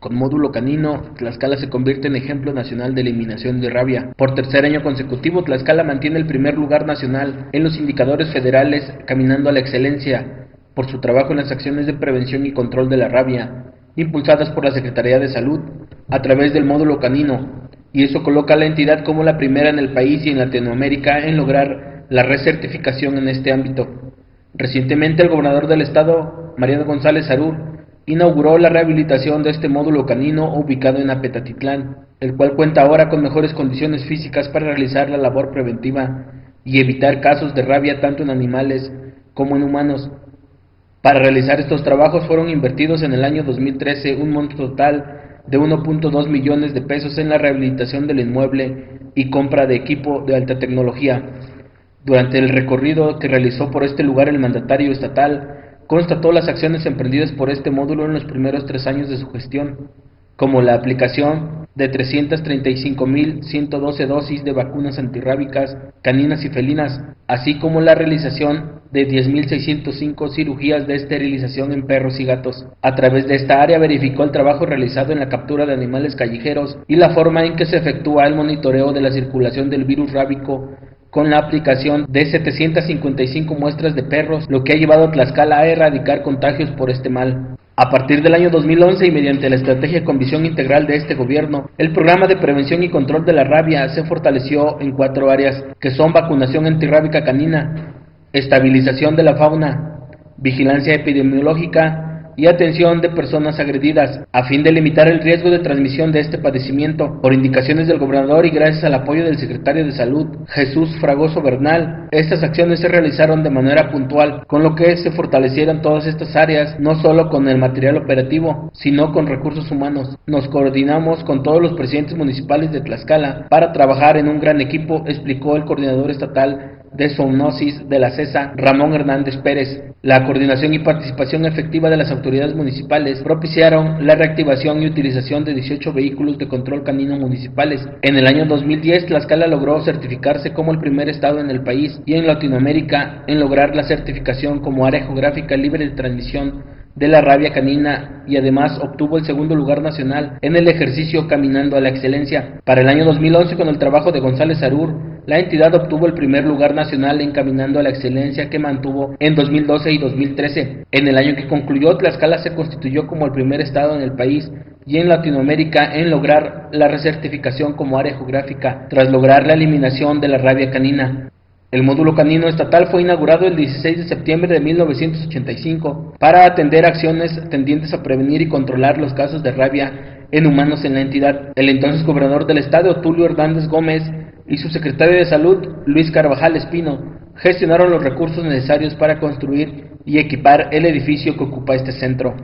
Con módulo canino, Tlaxcala se convierte en ejemplo nacional de eliminación de rabia. Por tercer año consecutivo, Tlaxcala mantiene el primer lugar nacional en los indicadores federales caminando a la excelencia por su trabajo en las acciones de prevención y control de la rabia, impulsadas por la Secretaría de Salud a través del módulo canino, y eso coloca a la entidad como la primera en el país y en Latinoamérica en lograr la recertificación en este ámbito. Recientemente el gobernador del estado, Mariano González Arur, inauguró la rehabilitación de este módulo canino ubicado en Apetatitlán, el cual cuenta ahora con mejores condiciones físicas para realizar la labor preventiva y evitar casos de rabia tanto en animales como en humanos. Para realizar estos trabajos fueron invertidos en el año 2013 un monto total de 1.2 millones de pesos en la rehabilitación del inmueble y compra de equipo de alta tecnología. Durante el recorrido que realizó por este lugar el mandatario estatal, constató las acciones emprendidas por este módulo en los primeros tres años de su gestión, como la aplicación de 335.112 dosis de vacunas antirrábicas caninas y felinas, así como la realización de 10.605 cirugías de esterilización en perros y gatos. A través de esta área verificó el trabajo realizado en la captura de animales callejeros y la forma en que se efectúa el monitoreo de la circulación del virus rábico con la aplicación de 755 muestras de perros, lo que ha llevado a Tlaxcala a erradicar contagios por este mal. A partir del año 2011 y mediante la estrategia con visión integral de este gobierno, el programa de prevención y control de la rabia se fortaleció en cuatro áreas, que son vacunación antirrábica canina, estabilización de la fauna, vigilancia epidemiológica y atención de personas agredidas, a fin de limitar el riesgo de transmisión de este padecimiento. Por indicaciones del gobernador y gracias al apoyo del secretario de Salud, Jesús Fragoso Bernal, estas acciones se realizaron de manera puntual, con lo que se fortalecieron todas estas áreas, no solo con el material operativo, sino con recursos humanos. Nos coordinamos con todos los presidentes municipales de Tlaxcala para trabajar en un gran equipo, explicó el coordinador estatal de zoonosis de la CESA, Ramón Hernández Pérez. La coordinación y participación efectiva de las autoridades municipales propiciaron la reactivación y utilización de 18 vehículos de control canino municipales. En el año 2010, Tlaxcala logró certificarse como el primer estado en el país y en Latinoamérica en lograr la certificación como área geográfica libre de transmisión de la rabia canina y además obtuvo el segundo lugar nacional en el ejercicio Caminando a la Excelencia. Para el año 2011, con el trabajo de González Arur, la entidad obtuvo el primer lugar nacional encaminando a la excelencia que mantuvo en 2012 y 2013. En el año que concluyó, Tlaxcala se constituyó como el primer estado en el país y en Latinoamérica en lograr la recertificación como área geográfica tras lograr la eliminación de la rabia canina. El módulo canino estatal fue inaugurado el 16 de septiembre de 1985 para atender acciones tendientes a prevenir y controlar los casos de rabia en humanos en la entidad. El entonces gobernador del estado, Tulio Hernández Gómez, y su secretario de Salud, Luis Carvajal Espino, gestionaron los recursos necesarios para construir y equipar el edificio que ocupa este centro.